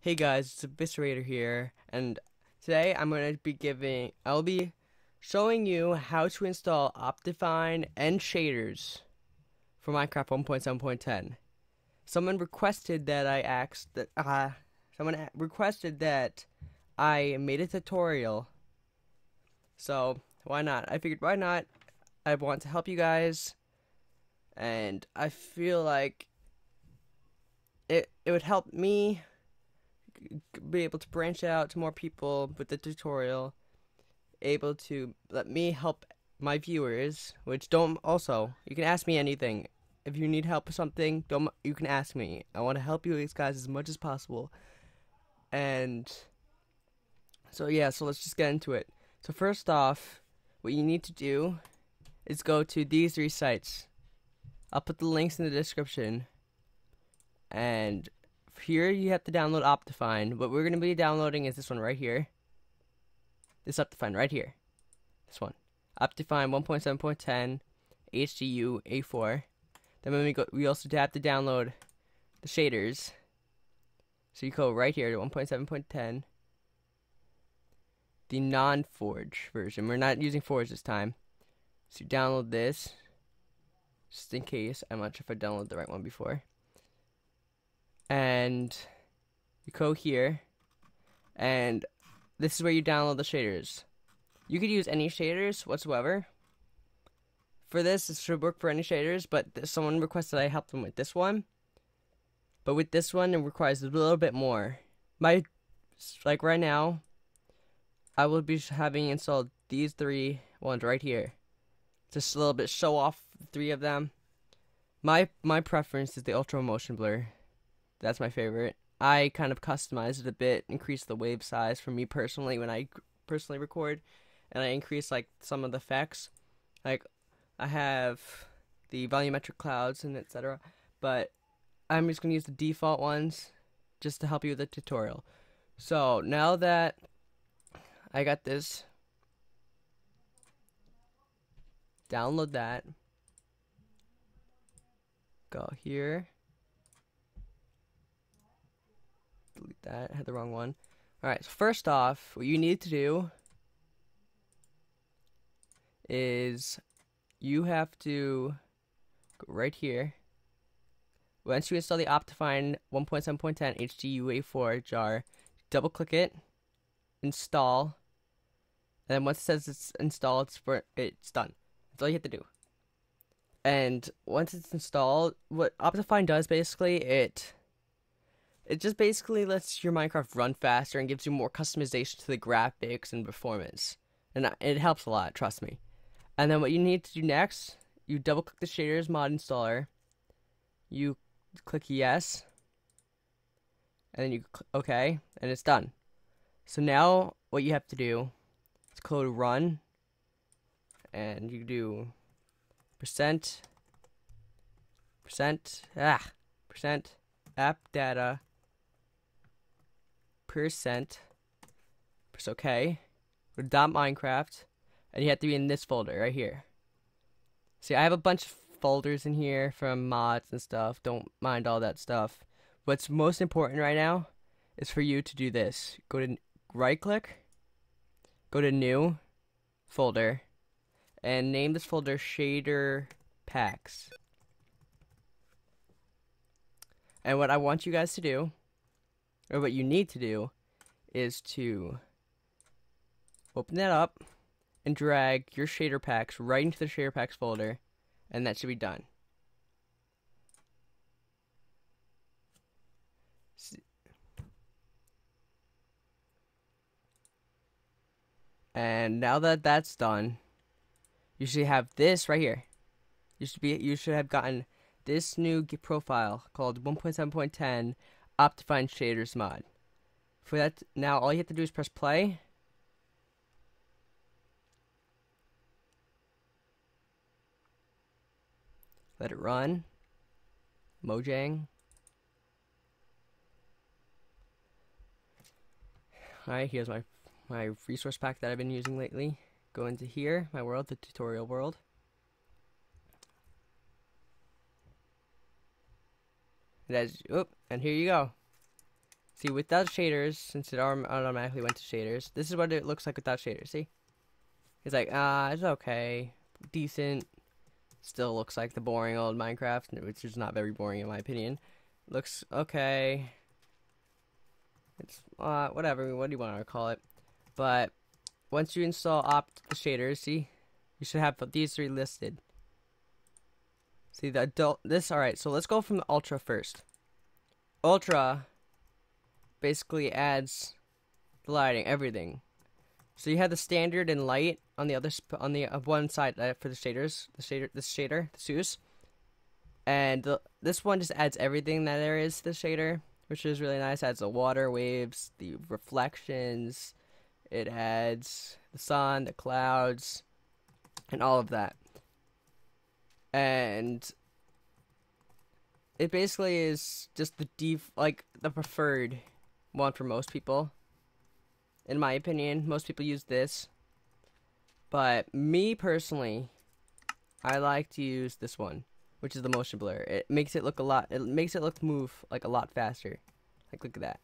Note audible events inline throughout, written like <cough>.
Hey guys, it's Eviscerator here, and today I'm going to be giving, I'll be showing you how to install Optifine and shaders for Minecraft 1.7.10. Someone requested that I asked that, uh, someone requested that I made a tutorial, so why not? I figured why not? I want to help you guys, and I feel like it, it would help me be able to branch out to more people with the tutorial, able to let me help my viewers, which don't also, you can ask me anything. If you need help with something, don't you can ask me. I want to help you guys as much as possible. And so yeah, so let's just get into it. So first off, what you need to do is go to these three sites. I'll put the links in the description. And here you have to download Optifine. What we're going to be downloading is this one right here. This Optifine right here. This one. Optifine 1.7.10 HDU A4. Then when we go, we also have to download the shaders. So you go right here to 1.7.10. The non-Forge version. We're not using Forge this time. So you download this. Just in case. I'm not sure if I downloaded the right one before and you go here and this is where you download the shaders. You could use any shaders whatsoever. For this it should work for any shaders but someone requested I help them with this one. But with this one it requires a little bit more. My like right now I will be having installed these three ones right here. Just a little bit show off three of them. My my preference is the ultra motion blur that's my favorite. I kind of customized it a bit, increased the wave size for me personally when I personally record, and I increased like some of the effects. Like I have the volumetric clouds and etc. But I'm just gonna use the default ones just to help you with the tutorial. So now that I got this, download that. Go here that. I had the wrong one. Alright, so first off, what you need to do is you have to go right here. Once you install the Optifine 1.7.10 HDUA4 jar, double click it, install, and then once it says it's installed, it's, for, it's done. That's all you have to do. And once it's installed, what Optifine does basically, it it just basically lets your Minecraft run faster and gives you more customization to the graphics and performance. And it helps a lot, trust me. And then what you need to do next, you double click the shaders mod installer. You click yes. And then you click OK, and it's done. So now what you have to do is code run. And you do percent percent ah percent app data percent press OK to dot Minecraft and you have to be in this folder right here. See I have a bunch of folders in here from mods and stuff don't mind all that stuff. What's most important right now is for you to do this. Go to right click go to new folder and name this folder shader packs. And what I want you guys to do or what you need to do is to open that up and drag your shader packs right into the shader packs folder and that should be done. And now that that's done, you should have this right here. You should be you should have gotten this new profile called 1.7.10 Optifine Shaders mod. For that, now all you have to do is press play. Let it run. Mojang. Alright, here's my, my resource pack that I've been using lately. Go into here, my world, the tutorial world. That's, oop, and here you go. See, without shaders, since it automatically went to shaders, this is what it looks like without shaders, see? It's like, ah, uh, it's okay. Decent. Still looks like the boring old Minecraft, which is not very boring in my opinion. Looks okay. It's, uh, whatever, what do you want to call it? But, once you install opt the shaders, see? You should have these three listed. See, the adult, this, alright, so let's go from the Ultra first. Ultra basically adds the lighting, everything. So you have the standard and light on the other on the uh, one side uh, for the shaders, the shader, the shader, the SEUS, and the, this one just adds everything that there is to the shader, which is really nice. It adds the water waves, the reflections, it adds the sun, the clouds, and all of that. And it basically is just the def like the preferred one for most people. In my opinion, most people use this. But me personally, I like to use this one, which is the motion blur. It makes it look a lot. It makes it look move like a lot faster. Like look at that.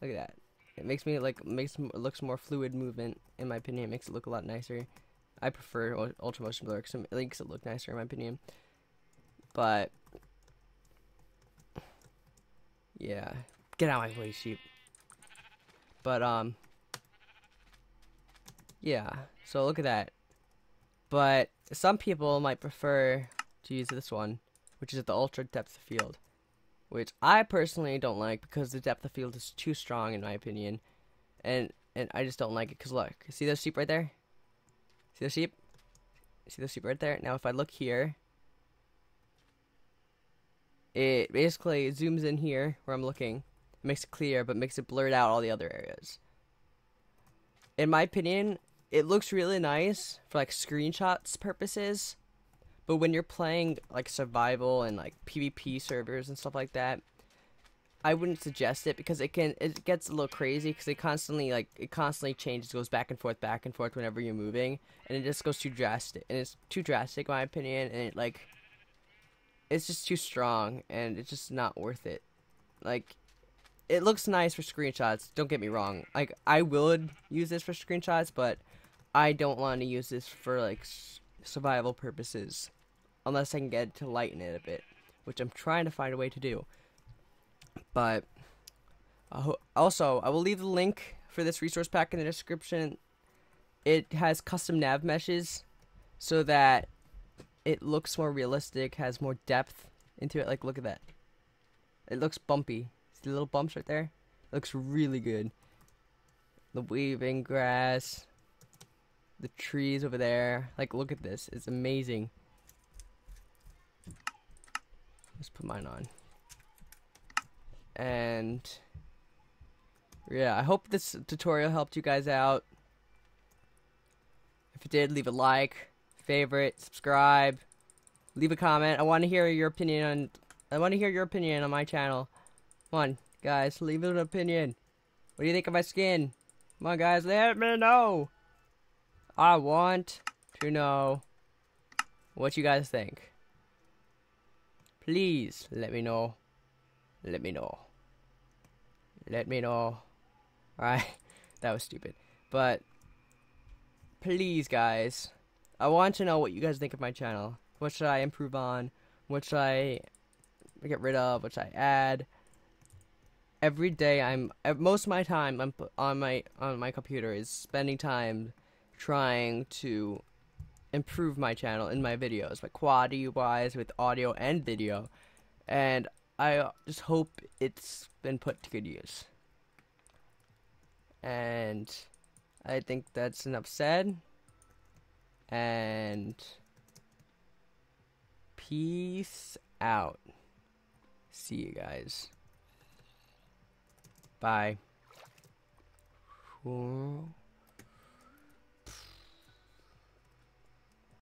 Look at that. It makes me like makes looks more fluid movement. In my opinion, it makes it look a lot nicer. I prefer ultra motion blur because it makes it look nicer in my opinion. But yeah, get out of my way, sheep. But um, yeah. So look at that. But some people might prefer to use this one, which is at the ultra depth of field, which I personally don't like because the depth of field is too strong in my opinion, and and I just don't like it. Cause look, see those sheep right there? See the sheep? See the sheep right there? Now if I look here, it basically zooms in here where I'm looking, makes it clear, but makes it blurred out all the other areas. In my opinion, it looks really nice for like screenshots purposes, but when you're playing like survival and like PvP servers and stuff like that, I wouldn't suggest it because it can it gets a little crazy because it constantly like it constantly changes, goes back and forth, back and forth whenever you're moving, and it just goes too drastic, and it's too drastic in my opinion, and it like it's just too strong, and it's just not worth it. Like it looks nice for screenshots. Don't get me wrong. Like I would use this for screenshots, but I don't want to use this for like survival purposes, unless I can get to lighten it a bit, which I'm trying to find a way to do. But also, I will leave the link for this resource pack in the description. It has custom nav meshes so that it looks more realistic, has more depth into it. Like, look at that. It looks bumpy. See the little bumps right there? It looks really good. The weaving grass, the trees over there. Like, look at this. It's amazing. Let's put mine on and yeah, I hope this tutorial helped you guys out. If it did, leave a like, favorite, subscribe, leave a comment. I want to hear your opinion on. I want to hear your opinion on my channel. Come on, guys, leave an opinion. What do you think of my skin? Come on, guys, let me know. I want to know what you guys think. Please let me know. Let me know let me know. <laughs> Alright, that was stupid. But, please, guys, I want to know what you guys think of my channel. What should I improve on? What should I get rid of? What should I add? Every day, I'm most of my time I'm on my on my computer is spending time trying to improve my channel in my videos, like quality wise, with audio and video. And I just hope it's been put to good use. And I think that's enough said. And peace out. See you guys. Bye.